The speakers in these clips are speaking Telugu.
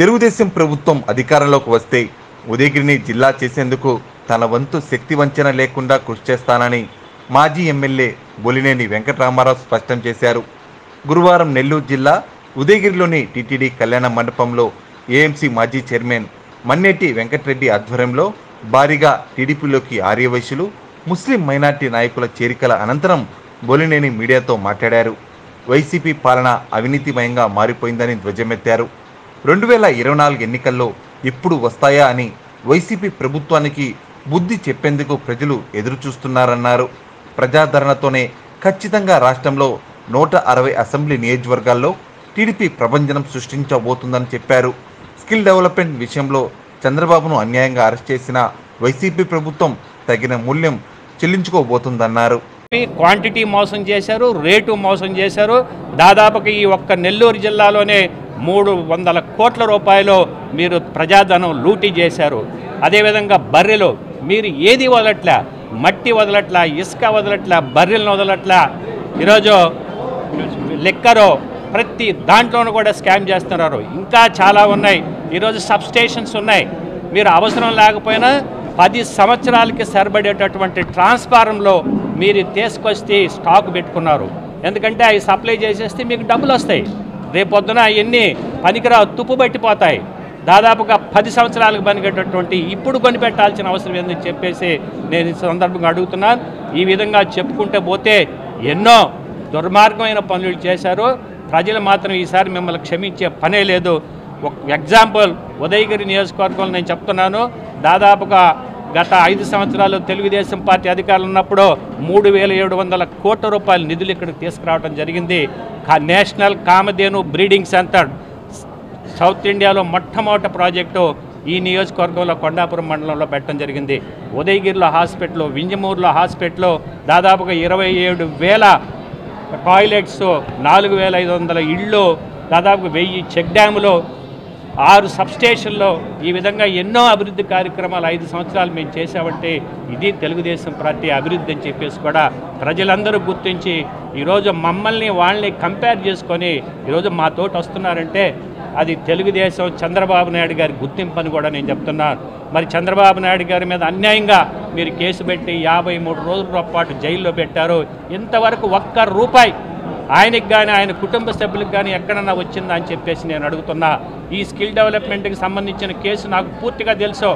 తెలుగుదేశం ప్రభుత్వం అధికారంలోకి వస్తే ఉదయగిరిని జిల్లా చేసేందుకు తన వంతు శక్తి వంచన లేకుండా కృషి చేస్తానని మాజీ ఎమ్మెల్యే బొలినేని వెంకటరామారావు స్పష్టం చేశారు. గురువారం నెల్లూరు జిల్లా ఉదయగిరిలోని టీటీడీ కళ్యాణ మండపంలో ఏఎంసీ మాజీ చైర్మన్ మన్నేటి వెంకటరెడ్డి ఆధ్వర్యంలో భారీగా టీడీపీలోకి ఆర్యవైశ్యులు ముస్లిం మైనార్టీ నాయకుల చేరికల అనంతరం బొలినేని మీడియాతో మాట్లాడారు. వైసీపీ పాలన అవినీతిమయంగా మారిపోయిందని ధ్వజమెత్తారు. రెండు వేల ఇరవై నాలుగు ఎన్నికల్లో ఎప్పుడు వస్తాయా అని వైసీపీ ప్రభుత్వానికి బుద్ధి చెప్పేందుకు ప్రజలు ఎదురుచూస్తున్నారన్నారు. ప్రజాదరణతోనే ఖచ్చితంగా రాష్ట్రంలో నూట అరవై అసెంబ్లీ నియోజకవర్గాల్లో టీడీపీ ప్రభంజనం సృష్టించబోతుందని చెప్పారు. స్కిల్ డెవలప్మెంట్ విషయంలో చంద్రబాబును అన్యాయంగా అరెస్ట్ చేసిన వైసీపీ ప్రభుత్వం తగిన మూల్యం చెల్లించుకోబోతుందన్నారు. క్వాంటిటీ మోసం చేశారు రేటు మోసం చేశారు. దాదాపుగా ఈ ఒక్క నెల్లూరు జిల్లాలోనే మూడు వందల కోట్ల రూపాయలు మీరు ప్రజాధనం లూటీ చేశారు. అదేవిధంగా బర్రెలు మీరు ఏది వదలట్లా మట్టి వదలట్లా ఇసుక వదలట్లా బర్రెలను వదలట్లా ఈరోజు లెక్కరో ప్రతి దాంట్లోనూ కూడా స్కామ్ చేస్తున్నారు. ఇంకా చాలా ఉన్నాయి. ఈరోజు సబ్స్టేషన్స్ ఉన్నాయి. మీరు అవసరం లేకపోయినా పది సంవత్సరాలకి సరిపడేటటువంటి ట్రాన్స్ఫారంలో మీరు తీసుకొచ్చి స్టాక్ పెట్టుకున్నారు. ఎందుకంటే అవి సప్లై చేసేస్తే మీకు డబ్బులు వస్తాయి. రేపొద్దున అవన్నీ పనికిరా తుప్పు పట్టిపోతాయి దాదాపుగా పది సంవత్సరాలకు పనిగేటటువంటి ఇప్పుడు కొనిపెట్టాల్సిన అవసరం ఏందని చెప్పేసి నేను ఈ సందర్భంగా అడుగుతున్నాను. ఈ విధంగా చెప్పుకుంటే పోతే ఎన్నో దుర్మార్గమైన పనులు చేశారు. ప్రజలు మాత్రం ఈసారి మిమ్మల్ని క్షమించే పనే లేదు. ఒక ఎగ్జాంపుల్ ఉదయగిరి నియోజకవర్గంలో నేను చెప్తున్నాను. దాదాపుగా గత ఐదు సంవత్సరాలు తెలుగుదేశం పార్టీ అధికారులు ఉన్నప్పుడు మూడు వేల ఏడు వందల కోట్ల రూపాయల నిధులు ఇక్కడికి తీసుకురావడం జరిగింది. National Kamadhenu breeding centre south ఇండియాలో మొట్టమొదటి ప్రాజెక్టు ఈ నియోజకవర్గంలో కొండాపురం మండలంలో పెట్టడం జరిగింది. ఉదయగిరిలో హాస్పిటల్ వింజమూరులో హాస్పిటల్ దాదాపుగా ఇరవై ఏడు వేల టాయిలెట్స్ నాలుగు వేల ఐదు వందల ఇళ్ళు దాదాపు వెయ్యి చెక్ డ్యాములు ఆరు సబ్స్టేషన్లో ఈ విధంగా ఎన్నో అభివృద్ధి కార్యక్రమాలు ఐదు సంవత్సరాలు మేము చేసామంటే ఇది తెలుగుదేశం పార్టీ అభివృద్ధి అని చెప్పేసి కూడా ప్రజలందరూ గుర్తించి ఈరోజు మమ్మల్ని వాళ్ళని కంపేర్ చేసుకొని ఈరోజు మా తోటి వస్తున్నారంటే అది తెలుగుదేశం చంద్రబాబు నాయుడు గారి గుర్తింపు అని కూడా నేను చెప్తున్నాను మరి చంద్రబాబు నాయుడు గారి మీద అన్యాయంగా మీరు కేసు పెట్టి యాభై మూడు రోజుల పాటు జైల్లో పెట్టారు. ఇంతవరకు ఒక్క రూపాయి ఆయనకి కానీ ఆయన కుటుంబ సభ్యులకు కానీ ఎక్కడన్నా వచ్చిందా అని చెప్పేసి నేను అడుగుతున్నా. ఈ స్కిల్ డెవలప్మెంట్కి సంబంధించిన కేసు నాకు పూర్తిగా తెలుసు.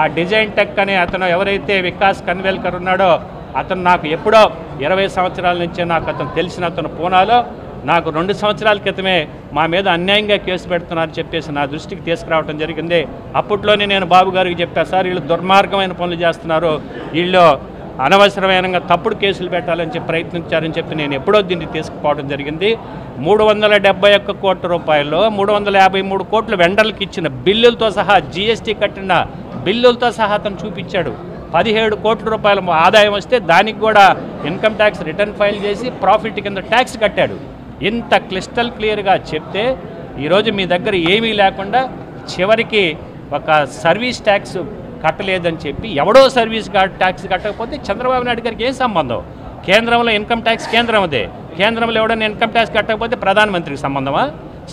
ఆ డిజైన్ టెక్ అనే అతను ఎవరైతే వికాస్ కన్వేల్కర్ ఉన్నాడో అతను నాకు ఎప్పుడో ఇరవై సంవత్సరాల నుంచే నాకు అతను తెలిసిన అతను పూనాలో. నాకు రెండు సంవత్సరాల క్రితమే మా మీద అన్యాయంగా కేసు పెడుతున్నారని చెప్పేసి నా దృష్టికి తీసుకురావడం జరిగింది. అప్పట్లోనే నేను బాబు గారికి చెప్పా సార్ వీళ్ళు దుర్మార్గమైన పనులు చేస్తున్నారు. వీళ్ళు అనవసరమైన తప్పుడు కేసులు పెట్టాలని చెప్పి ప్రయత్నించారని చెప్పి నేను ఎప్పుడో దీన్ని తీసుకుపోవడం జరిగింది. మూడు వందల డెబ్బై ఒక్క కోట్ల రూపాయల్లో మూడు వందల యాభై మూడు కోట్లు వెండర్లకు ఇచ్చిన బిల్లులతో సహా జీఎస్టీ కట్టిన బిల్లులతో సహా అతను చూపించాడు. పదిహేడు కోట్ల రూపాయల ఆదాయం వస్తే దానికి కూడా ఇన్కమ్ ట్యాక్స్ రిటర్న్ ఫైల్ చేసి ప్రాఫిట్ కింద ట్యాక్స్ కట్టాడు. ఇంత క్లిస్టల్ క్లియర్గా చెప్తే ఈరోజు మీ దగ్గర ఏమీ లేకుండా చివరికి ఒక సర్వీస్ ట్యాక్స్ కట్టలేదని చెప్పి ఎవడో సర్వీస్ ట్యాక్స్ కట్టకపోతే చంద్రబాబు నాయుడు గారికి ఏం సంబంధం? కేంద్రంలో ఇన్కమ్ ట్యాక్స్ కేంద్రం అదే. కేంద్రంలో ఎవడైనా ఇన్కమ్ ట్యాక్స్ కట్టకపోతే ప్రధానమంత్రికి సంబంధమా?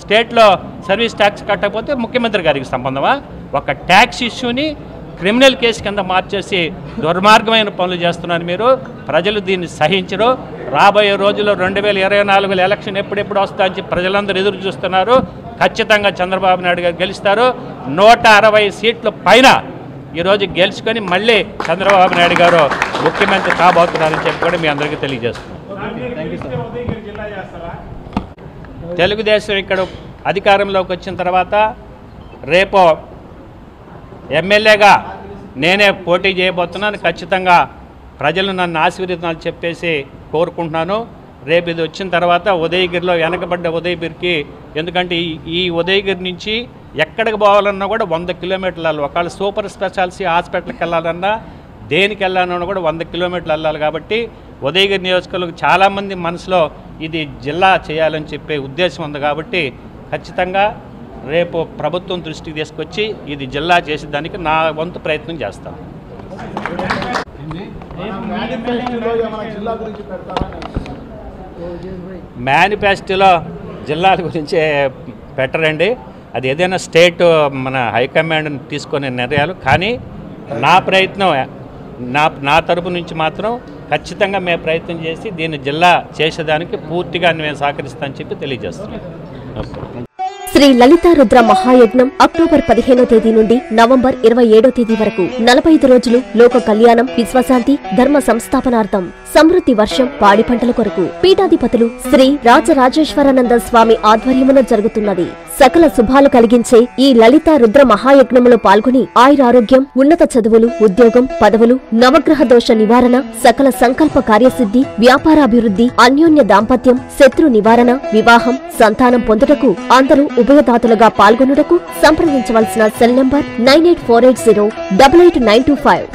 స్టేట్లో సర్వీస్ ట్యాక్స్ కట్టకపోతే ముఖ్యమంత్రి గారికి సంబంధమా? ఒక ట్యాక్స్ ఇష్యూని క్రిమినల్ కేసు కింద మార్చేసి దుర్మార్గమైన పనులు చేస్తున్నారు మీరు. ప్రజలు దీన్ని సహించరు. రాబోయే రోజుల్లో రెండు వేల ఇరవై నాలుగులో ఎలక్షన్ ఎప్పుడెప్పుడు వస్తా అని చెప్పి ప్రజలందరూ ఎదురు చూస్తున్నారు. ఖచ్చితంగా చంద్రబాబు నాయుడు గారు గెలుస్తారు. నూట అరవై సీట్ల పైన ఈరోజు గెలుచుకొని మళ్ళీ చంద్రబాబు నాయుడు గారు ముఖ్యమంత్రి కాబోతున్నారని చెప్పి కూడా మీ అందరికీ తెలియజేస్తున్నాం. తెలుగుదేశం ఇక్కడ అధికారంలోకి వచ్చిన తర్వాత రేపు ఎమ్మెల్యేగా నేనే పోటీ చేయబోతున్నాను. ఖచ్చితంగా ప్రజలు నన్ను ఆశీర్వదించాలని చెప్పేసి కోరుకుంటున్నాను. రేపు ఇది వచ్చిన తర్వాత ఉదయగిరిలో వెనకబడ్డ ఉదయగిరికి ఎందుకంటే ఈ- ఈ ఉదయగిరి నుంచి ఎక్కడికి పోవాలన్నా కూడా వంద కిలోమీటర్లు వెళ్ళాలి. ఒకవేళ సూపర్ స్పెషాలిటీ హాస్పిటల్కి వెళ్ళాలన్నా దేనికి వెళ్ళాలన్నా కూడా వంద కిలోమీటర్లు వెళ్ళాలి కాబట్టి ఉదయగిరి నియోజకవర్గం చాలామంది మనసులో ఇది జిల్లా చేయాలని చెప్పే ఉద్దేశం ఉంది కాబట్టి ఖచ్చితంగా రేపు ప్రభుత్వం దృష్టికి తీసుకొచ్చి ఇది జిల్లా చేసేదానికి నా వంతు ప్రయత్నం చేస్తాను. జిల్లా గురించి మేనిఫెస్టోలో జిల్లాల గురించి పెట్టరండి. అది ఏదైనా స్టేట్ మన హైకమాండ్ తీసుకునే నిర్ణయాలు. కానీ నా ప్రయత్నం నా నా తరపు నుంచి మాత్రం ఖచ్చితంగా మేము ప్రయత్నం చేసి దీన్ని జిల్లా చేసేదానికి పూర్తిగా మేము సహకరిస్తామని చెప్పి తెలియజేస్తున్నాం శ్రీ లలితారుద్ర మహాయజ్ఞం అక్టోబర్ పదిహేనో తేదీ నుండి నవంబర్ ఇరవై ఏడో తేదీ వరకు నలభై ఐదు రోజులు లోక కళ్యాణం విశ్వశాంతి ధర్మ సంస్థాపనార్థం సమృద్ధి వర్షం పాడి పంటల కొరకు పీఠాధిపతులు శ్రీ రాజరాజేశ్వరానంద స్వామి ఆధ్వర్యమున జరుగుతున్నది. సకల శుభాలు కలిగించే ఈ లలితారుద్ర మహాయజ్ఞములో పాల్గొని ఆయురారోగ్యం ఉన్నత చదువులు ఉద్యోగం పదవులు నవగ్రహ దోష నివారణ సకల సంకల్ప కార్యసిద్ధి వ్యాపారాభివృద్ధి అన్యోన్య దాంపత్యం శత్రు నివారణ వివాహం సంతానం పొందుటకు అందరూ ఉభయదాతలుగా పాల్గొనుటకు సంప్రదించవలసిన cell number nine eight four eight zero double eight nine two five.